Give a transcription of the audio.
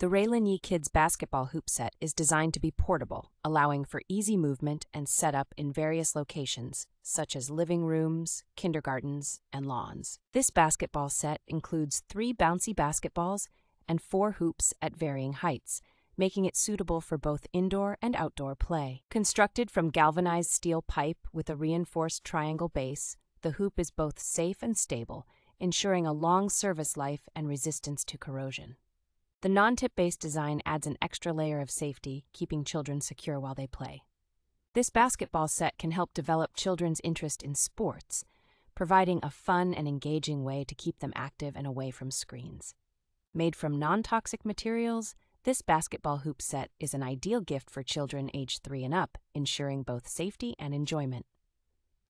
The Raylinyee Kids basketball hoop set is designed to be portable, allowing for easy movement and setup in various locations, such as living rooms, kindergartens, and lawns. This basketball set includes three bouncy basketballs and four hoops at varying heights, making it suitable for both indoor and outdoor play. Constructed from galvanized steel pipe with a reinforced triangle base, the hoop is both safe and stable, ensuring a long service life and resistance to corrosion. The non tip based design adds an extra layer of safety, keeping children secure while they play. This basketball set can help develop children's interest in sports, providing a fun and engaging way to keep them active and away from screens. Made from non toxic materials, this basketball hoop set is an ideal gift for children aged 3 and up, ensuring both safety and enjoyment.